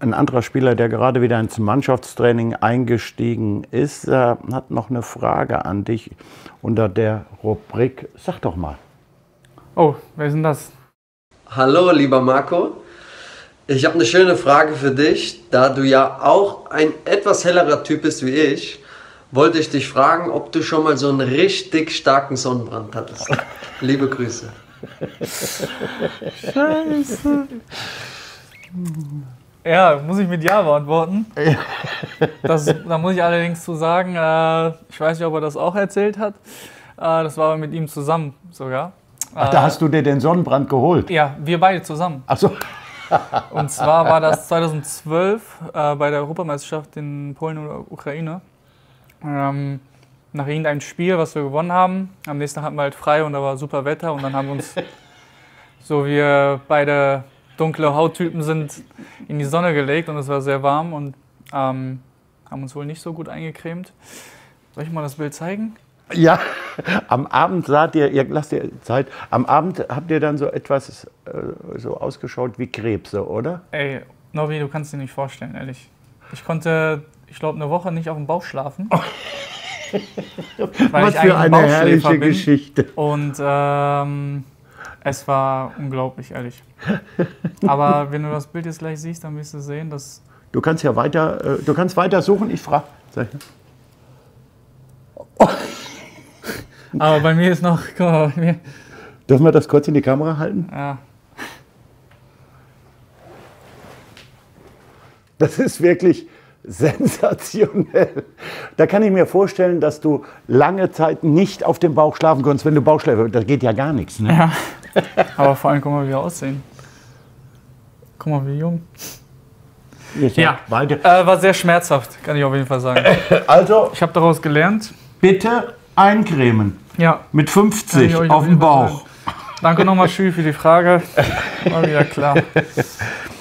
ein anderer Spieler, der gerade wieder ins Mannschaftstraining eingestiegen ist, äh, hat noch eine Frage an dich unter der Rubrik. Sag doch mal. Oh, wer ist denn das? Hallo, lieber Marco. Ich habe eine schöne Frage für dich. Da du ja auch ein etwas hellerer Typ bist wie ich, wollte ich dich fragen, ob du schon mal so einen richtig starken Sonnenbrand hattest. Liebe Grüße. Scheiße. Ja, muss ich mit Ja beantworten. Das, da muss ich allerdings zu sagen, äh, ich weiß nicht, ob er das auch erzählt hat. Äh, das war mit ihm zusammen sogar. Ach, da hast du dir den Sonnenbrand geholt? Ja, wir beide zusammen. Ach so. Und zwar war das 2012 äh, bei der Europameisterschaft in Polen oder Ukraine. Ähm, nach irgendeinem Spiel, was wir gewonnen haben. Am nächsten Tag hatten wir halt frei und da war super Wetter und dann haben wir uns, so wir beide dunkle Hauttypen sind, in die Sonne gelegt und es war sehr warm und ähm, haben uns wohl nicht so gut eingecremt. Soll ich mal das Bild zeigen? Ja, am Abend saht ihr, ihr lasst ihr Zeit, am Abend habt ihr dann so etwas äh, so ausgeschaut wie Krebse, oder? Ey, Novi, du kannst dir nicht vorstellen, ehrlich. Ich konnte, ich glaube, eine Woche nicht auf dem Bauch schlafen. Was für eine herrliche Geschichte. Und ähm, es war unglaublich, ehrlich. Aber wenn du das Bild jetzt gleich siehst, dann wirst du sehen, dass. Du kannst ja weiter, äh, du kannst weiter suchen. Ich frage. Aber bei mir ist noch. Guck mal, bei mir. Dürfen wir das kurz in die Kamera halten? Ja. Das ist wirklich sensationell. Da kann ich mir vorstellen, dass du lange Zeit nicht auf dem Bauch schlafen konntest, wenn du Bauchschläfer. Da geht ja gar nichts. Ne? ja. Aber vor allem, guck mal, wie wir aussehen. Guck mal, wie jung. Ja, äh, war sehr schmerzhaft, kann ich auf jeden Fall sagen. Also Ich habe daraus gelernt. bitte eincremen. Ja, Mit Kann 50 ich euch auf auf dem Bauch. sagen. danke nochmal, Schü, für die Frage. War wieder klar.